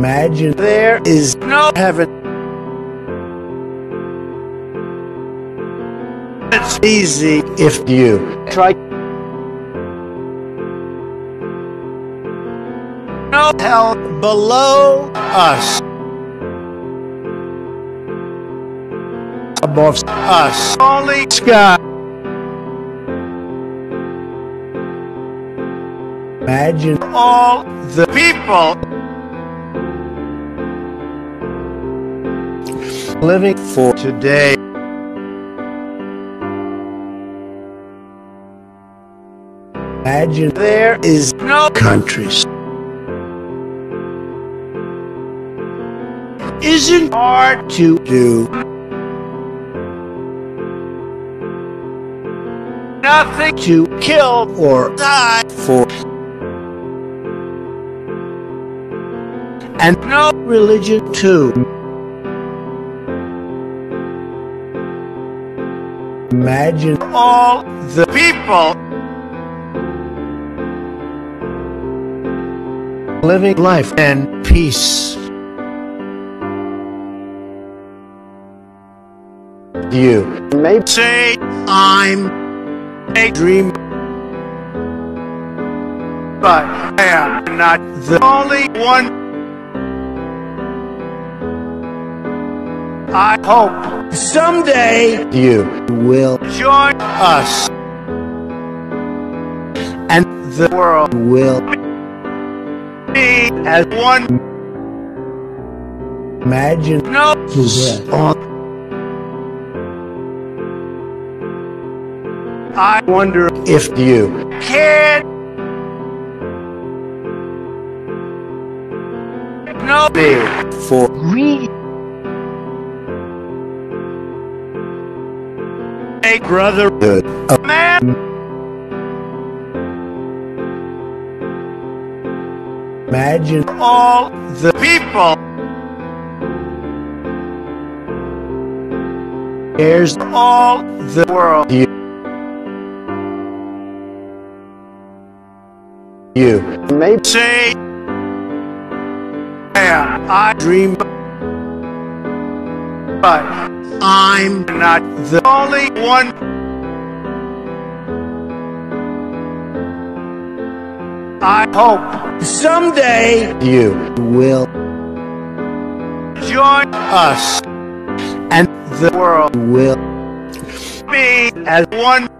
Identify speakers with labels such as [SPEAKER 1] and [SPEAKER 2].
[SPEAKER 1] Imagine there is no heaven. It's easy if you try. No hell below us. Above us, only sky. Imagine all the people living for today. Imagine there is no countries. Isn't hard to do. Nothing to kill or die for. And no religion too. Imagine all the people living life in peace. You may say I'm a dream, but I am not the only one. I hope someday you will join us and the world will be as one. Imagine no on. I wonder if you can no be for me. A brotherhood of uh, man. Imagine all the people. Here's all the world. You, you may say, yeah, I dream, but I'm not the only one. I hope someday you will join us and the world will be as one.